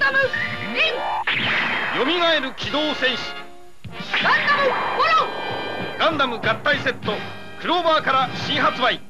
ダムリンよみがえる機動戦士。ガンダムゴロガンダム合体セットクローバーから新発売。